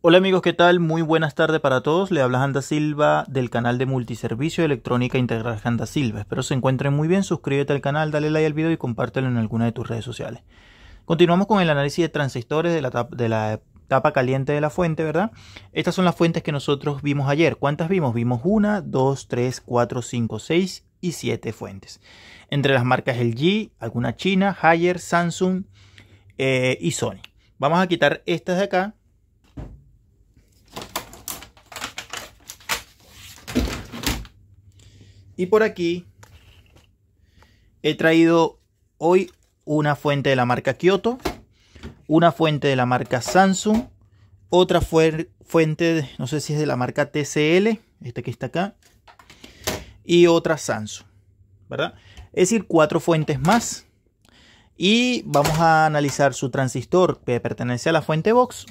Hola amigos, ¿qué tal? Muy buenas tardes para todos. Le habla Janda Silva del canal de multiservicio electrónica integral Janda Silva. Espero se encuentren muy bien. Suscríbete al canal, dale like al video y compártelo en alguna de tus redes sociales. Continuamos con el análisis de transistores de la, etapa caliente de la fuente, ¿verdad? Estas son las fuentes que nosotros vimos ayer. ¿Cuántas vimos? Vimos una, dos, tres, cuatro, cinco, seis y siete fuentes. Entre las marcas LG, alguna China, Haier, Samsung eh, y Sony. Vamos a quitar estas de acá Y por aquí he traído hoy una fuente de la marca Kyoto, una fuente de la marca Samsung, otra fuente, no sé si es de la marca TCL, esta que está acá, y otra Samsung, ¿verdad? Es decir, cuatro fuentes más. Y vamos a analizar su transistor que pertenece a la fuente Box,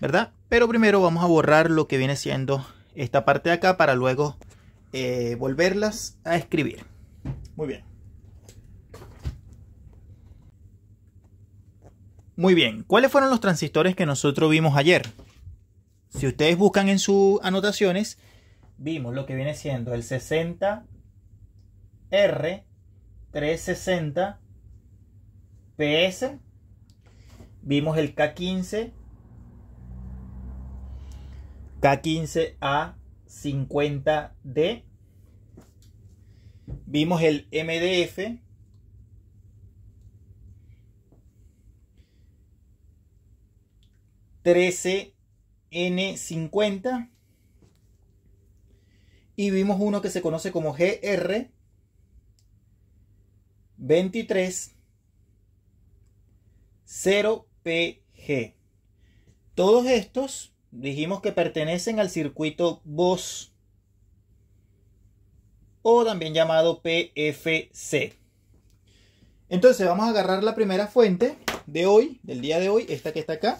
¿verdad? Pero primero vamos a borrar lo que viene siendo esta parte de acá para luego eh, volverlas a escribir. Muy bien. Muy bien, ¿cuáles fueron los transistores que nosotros vimos ayer? Si ustedes buscan en sus anotaciones, vimos lo que viene siendo el 60R 360 PS, vimos el K15, K15A 50D. Vimos el MDF. N50 y vimos uno que se conoce como GR 23 0PG. Todos estos dijimos que pertenecen al circuito VOS o también llamado PFC. Entonces vamos a agarrar la primera fuente de hoy, del día de hoy, esta que está acá,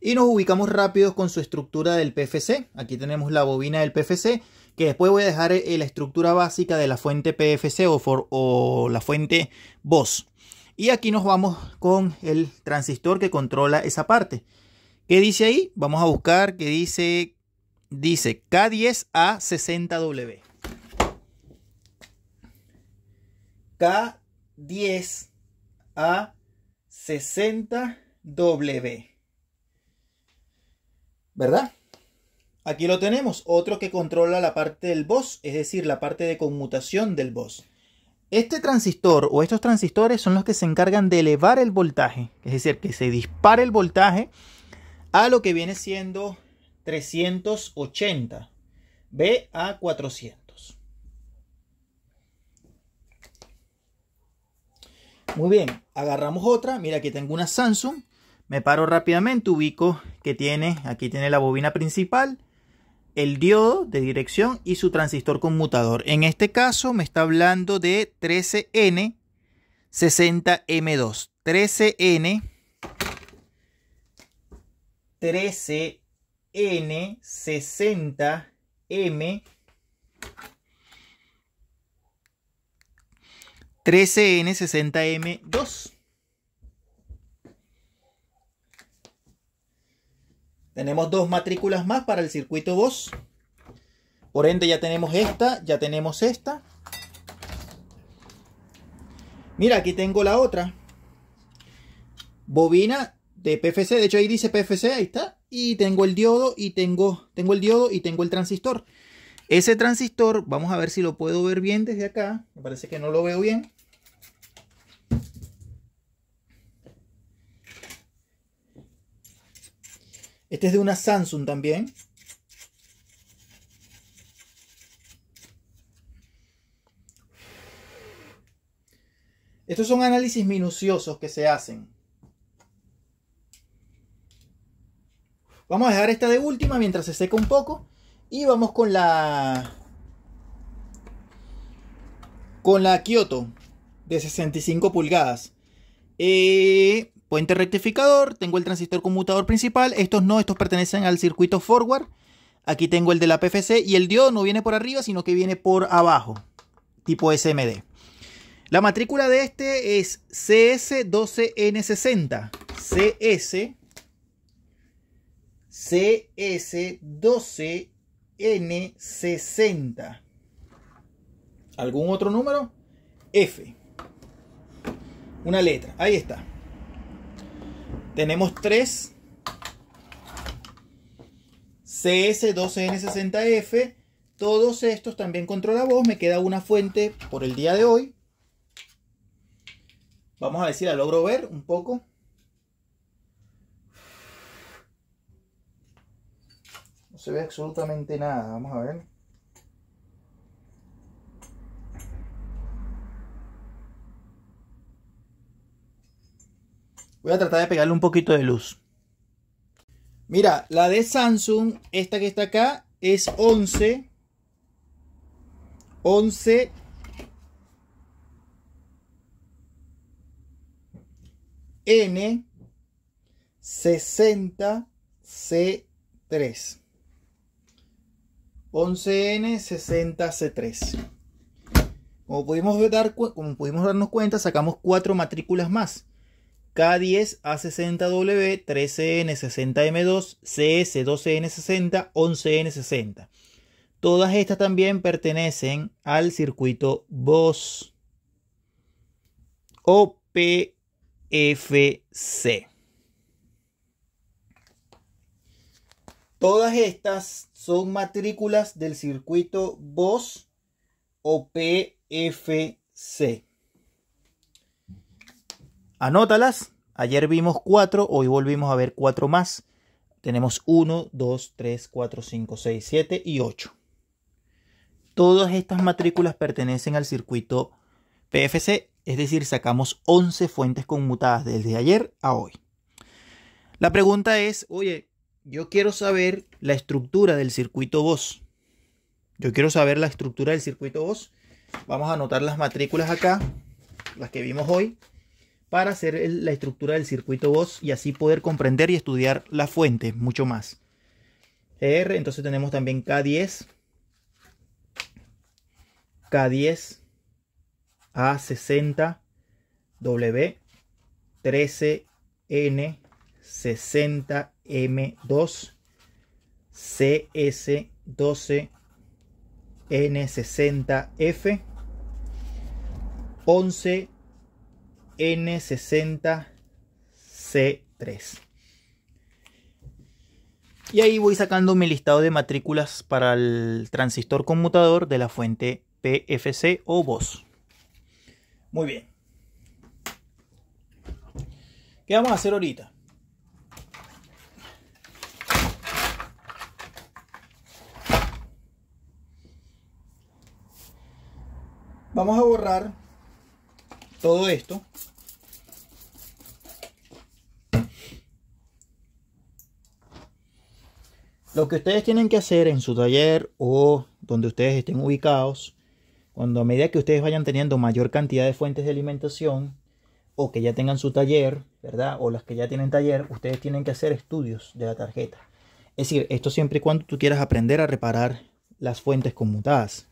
y nos ubicamos rápido con su estructura del PFC. Aquí tenemos la bobina del PFC, que después voy a dejar eh, la estructura básica de la fuente PFC o, o la fuente VOS. Y aquí nos vamos con el transistor que controla esa parte. ¿Qué dice ahí? Vamos a buscar que dice, dice K10A60W. K10A60W. ¿Verdad? Aquí lo tenemos, otro que controla la parte del BOS, es decir, la parte de conmutación del BOS. Este transistor o estos transistores son los que se encargan de elevar el voltaje, es decir, que se dispare el voltaje a lo que viene siendo 380, B a 400. Muy bien, agarramos otra, mira aquí tengo una Samsung, me paro rápidamente, ubico que tiene, aquí tiene la bobina principal, el diodo de dirección y su transistor conmutador. En este caso me está hablando de 13N 60M2. 13N 13N60M 13N60M2. Tenemos dos matrículas más para el circuito voz. Por ende ya tenemos esta, ya tenemos esta. Mira, aquí tengo la otra. Bobina de PFC, de hecho ahí dice PFC, ahí está, y tengo el diodo y tengo, tengo el diodo y tengo el transistor. Ese transistor, vamos a ver si lo puedo ver bien desde acá, me parece que no lo veo bien. Este es de una Samsung también. Estos son análisis minuciosos que se hacen. Vamos a dejar esta de última mientras se seca un poco. Y vamos con la... Con la Kyoto de 65 pulgadas. Eh, puente rectificador. Tengo el transistor conmutador principal. Estos no, estos pertenecen al circuito forward. Aquí tengo el de la PFC. Y el diodo no viene por arriba, sino que viene por abajo. Tipo SMD. La matrícula de este es CS12N60. CS CS12N60. ¿Algún otro número? F. Una letra. Ahí está. Tenemos tres CS12N60F. Todos estos también controla voz. Me queda una fuente por el día de hoy. Vamos a ver si la logro ver un poco. Se ve absolutamente nada. Vamos a ver. Voy a tratar de pegarle un poquito de luz. Mira, la de Samsung, esta que está acá, es 11. 11 N 60 C3. 11N 60 C3. Como pudimos, darnos cuenta, sacamos cuatro matrículas más. K10 A60W, 13N60M2, CS12N60, 11N60. Todas estas también pertenecen al circuito BOS o Todas estas son matrículas del circuito BOS o PFC. Anótalas. Ayer vimos cuatro, hoy volvimos a ver cuatro más. Tenemos 1, 2, 3, 4, 5, 6, 7 y 8. Todas estas matrículas pertenecen al circuito PFC, es decir, sacamos 11 fuentes conmutadas desde ayer a hoy. La pregunta es, oye, yo quiero saber la estructura del circuito VOS. Yo quiero saber la estructura del circuito VOS. Vamos a anotar las matrículas acá, las que vimos hoy para hacer la estructura del circuito voz y así poder comprender y estudiar la fuente mucho más. R, entonces tenemos también K10, K10, A60, W, 13N, 60M2, CS12, N60F, 11 N60C3. Y ahí voy sacando mi listado de matrículas para el transistor conmutador de la fuente PFC o VOS. Muy bien. ¿Qué vamos a hacer ahorita? Vamos a borrar todo esto Lo que ustedes tienen que hacer en su taller o donde ustedes estén ubicados, cuando a medida que ustedes vayan teniendo mayor cantidad de fuentes de alimentación o que ya tengan su taller, ¿verdad? O las que ya tienen taller, ustedes tienen que hacer estudios de la tarjeta. Es decir, esto siempre y cuando tú quieras aprender a reparar las fuentes conmutadas.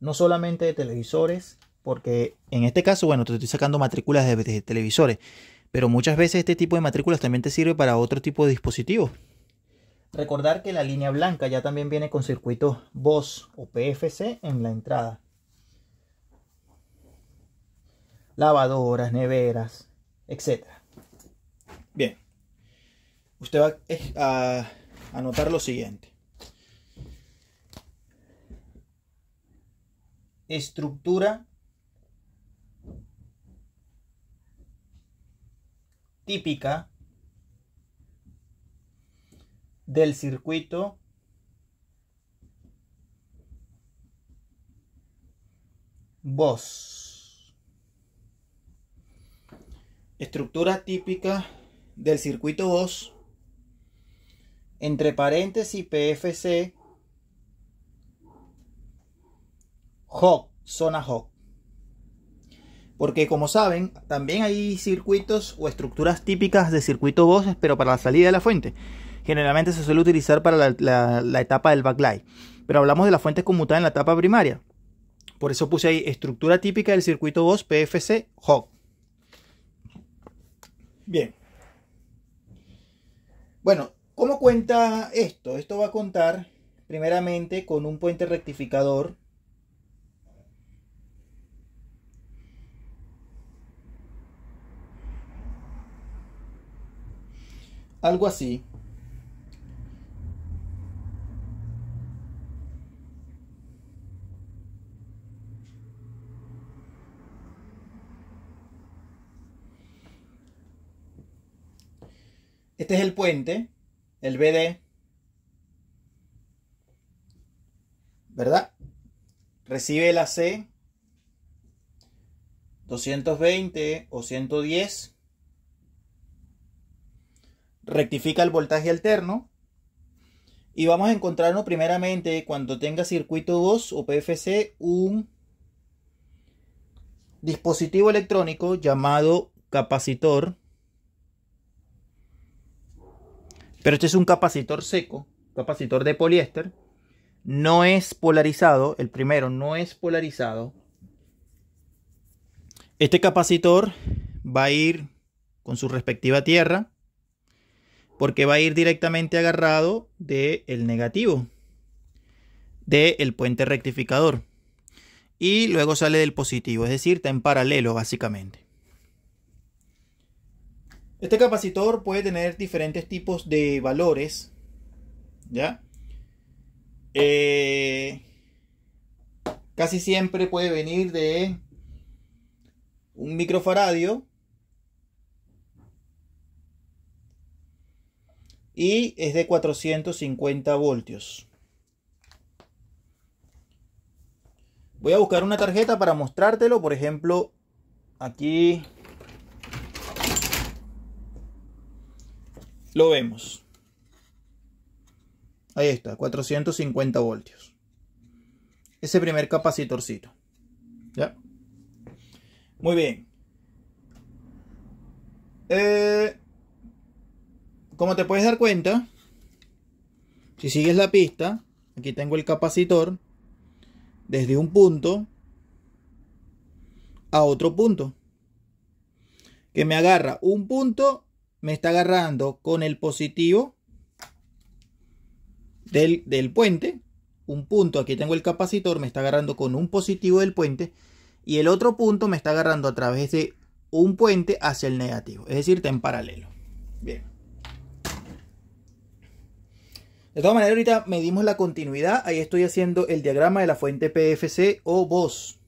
No solamente de televisores, porque en este caso, bueno, te estoy sacando matrículas de, televisores, pero muchas veces este tipo de matrículas también te sirve para otro tipo de dispositivos. Recordar que la línea blanca ya también viene con circuitos VOS o PFC en la entrada. Lavadoras, neveras, etc. Bien. Usted va a anotar lo siguiente. Estructura típica del circuito voz Estructura típica del circuito voz entre paréntesis PFC HOC, zona HOC. Porque como saben, también hay circuitos o estructuras típicas de circuito voz pero para la salida de la fuente generalmente se suele utilizar para la, etapa del backlight. Pero hablamos de las fuentes conmutadas en la etapa primaria. Por eso puse ahí estructura típica del circuito voz PFC HOG. Bien. Bueno, ¿Cómo cuenta esto? Esto va a contar primeramente con un puente rectificador algo así Este es el puente, el BD, ¿verdad? Recibe la C 220 o 110. Rectifica el voltaje alterno. Y vamos a encontrarnos primeramente cuando tenga circuito 2 o PFC un dispositivo electrónico llamado capacitor Pero este es un capacitor seco, capacitor de poliéster. No es polarizado, el primero no es polarizado. Este capacitor va a ir con su respectiva tierra porque va a ir directamente agarrado del negativo del puente rectificador y luego sale del positivo, es decir, está en paralelo básicamente. Este capacitor puede tener diferentes tipos de valores, ¿ya? Eh, casi siempre puede venir de un microfaradio y es de 450 voltios. Voy a buscar una tarjeta para mostrártelo, por ejemplo, aquí Lo vemos. Ahí está, 450 voltios. Ese primer capacitorcito. ¿Ya? Muy bien. Eh, como te puedes dar cuenta, si sigues la pista, aquí tengo el capacitor desde un punto a otro punto. Que me agarra un punto me está agarrando con el positivo del, del puente. Un punto, aquí tengo el capacitor, me está agarrando con un positivo del puente. Y el otro punto me está agarrando a través de un puente hacia el negativo. Es decir, está en paralelo. Bien. De todas maneras, ahorita medimos la continuidad. Ahí estoy haciendo el diagrama de la fuente PFC o voz.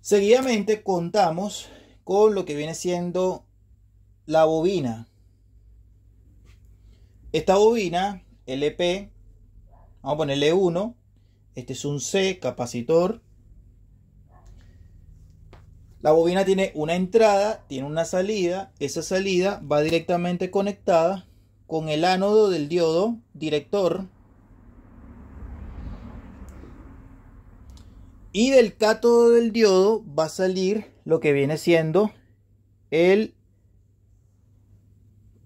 Seguidamente contamos con lo que viene siendo la bobina. Esta bobina LP, vamos a ponerle 1. Este es un C, capacitor. La bobina tiene una entrada, tiene una salida. Esa salida va directamente conectada con el ánodo del diodo director. Y del cátodo del diodo va a salir lo que viene siendo el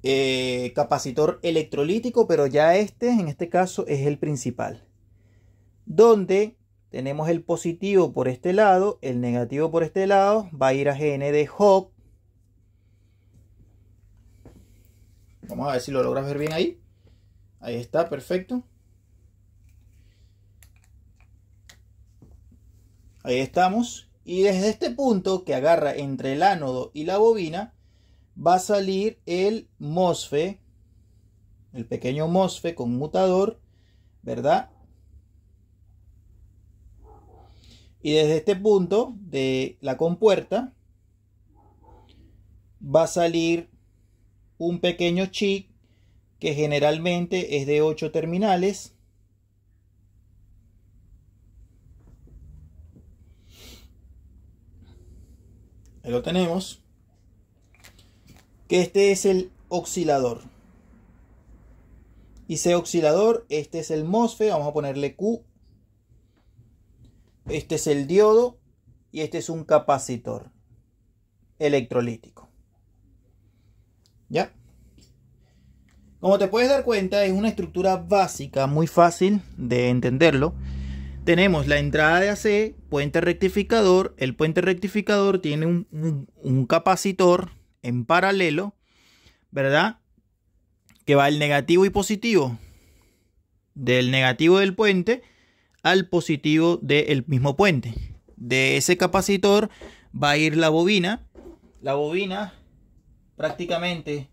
eh, capacitor electrolítico, pero ya este, en este caso, es el principal. Donde tenemos el positivo por este lado, el negativo por este lado, va a ir a GN de Hawk. Vamos a ver si lo logras ver bien ahí. Ahí está, perfecto. Ahí estamos. Y desde este punto que agarra entre el ánodo y la bobina, va a salir el MOSFET, el pequeño MOSFET con mutador, ¿verdad? Y desde este punto de la compuerta va a salir un pequeño chip que generalmente es de 8 terminales. Ahí lo tenemos que este es el oscilador. Y ese oscilador, este es el MOSFET, vamos a ponerle Q. Este es el diodo y este es un capacitor electrolítico. ¿Ya? Como te puedes dar cuenta, es una estructura básica, muy fácil de entenderlo. Tenemos la entrada de AC, puente rectificador. El puente rectificador tiene un, un capacitor en paralelo, ¿verdad? que va el negativo y positivo del negativo del puente al positivo del mismo puente. De ese capacitor va a ir la bobina. La bobina prácticamente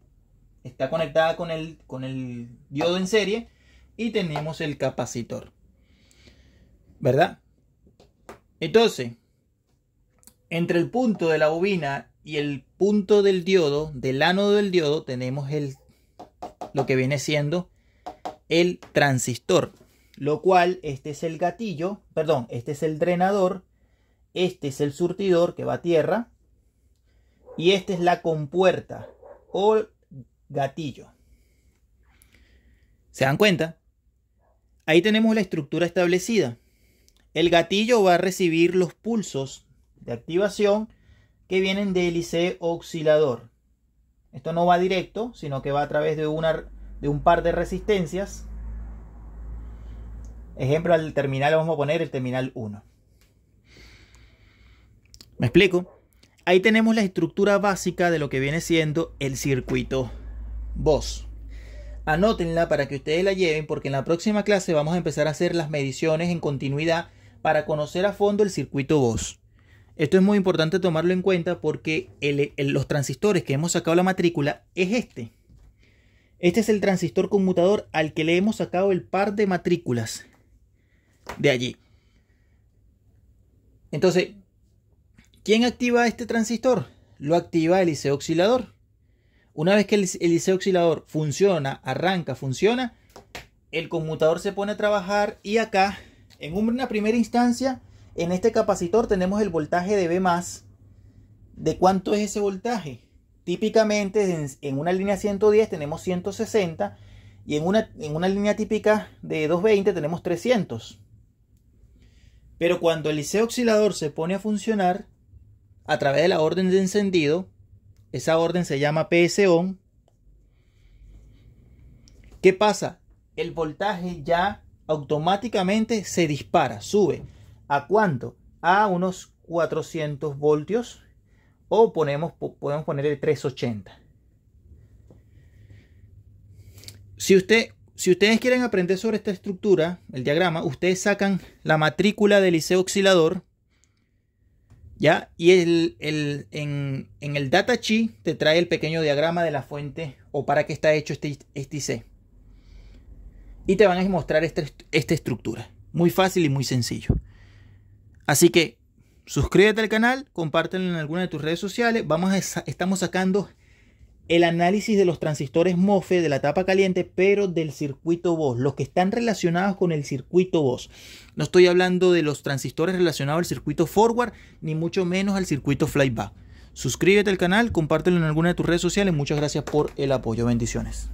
está conectada con el, con el diodo en serie y tenemos el capacitor. ¿Verdad? Entonces, entre el punto de la bobina y el punto del diodo, del ánodo del diodo, tenemos el, lo que viene siendo el transistor. Lo cual, este es el gatillo, perdón, este es el drenador, este es el surtidor que va a tierra y esta es la compuerta o gatillo. ¿Se dan cuenta? Ahí tenemos la estructura establecida. El gatillo va a recibir los pulsos de activación que vienen del IC oscilador. Esto no va directo, sino que va a través de, una, de un par de resistencias. Ejemplo, al terminal vamos a poner el terminal 1. ¿Me explico? Ahí tenemos la estructura básica de lo que viene siendo el circuito voz. Anótenla para que ustedes la lleven porque en la próxima clase vamos a empezar a hacer las mediciones en continuidad para conocer a fondo el circuito voz. Esto es muy importante tomarlo en cuenta porque los transistores que hemos sacado la matrícula es este. Este es el transistor conmutador al que le hemos sacado el par de matrículas de allí. Entonces, ¿quién activa este transistor? Lo activa el IC oscilador. Una vez que el, IC oscilador funciona, arranca, funciona, el conmutador se pone a trabajar y acá, en una primera instancia, en este capacitor tenemos el voltaje de B+. ¿De cuánto es ese voltaje? Típicamente en, una línea 110 tenemos 160 y en una, en una línea típica de 220 tenemos 300. Pero cuando el liceo oscilador se pone a funcionar a través de la orden de encendido, esa orden se llama PS on. ¿Qué pasa? El voltaje ya automáticamente se dispara, sube. ¿A cuánto? A unos 400 voltios o ponemos, podemos poner el 380. Si, usted, si ustedes quieren aprender sobre esta estructura, el diagrama, ustedes sacan la matrícula del liceo oscilador, ¿ya? Y el, el, en, en, el sheet te trae el pequeño diagrama de la fuente o para qué está hecho este, este. Y te van a mostrar esta, esta estructura. Muy fácil y muy sencillo. Así que suscríbete al canal, compártelo en alguna de tus redes sociales. Vamos a, estamos sacando el análisis de los transistores MOFE de la tapa caliente, pero del circuito voz, los que están relacionados con el circuito voz. No estoy hablando de los transistores relacionados al circuito forward, ni mucho menos al circuito flyback. Suscríbete al canal, compártelo en alguna de tus redes sociales. Muchas gracias por el apoyo. Bendiciones.